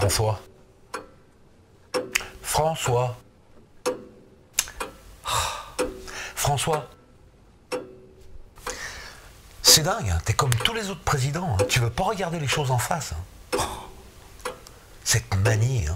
François. François. Ah. François. C'est dingue, hein. t'es comme tous les autres présidents, hein. tu veux pas regarder les choses en face. Hein. Cette manie.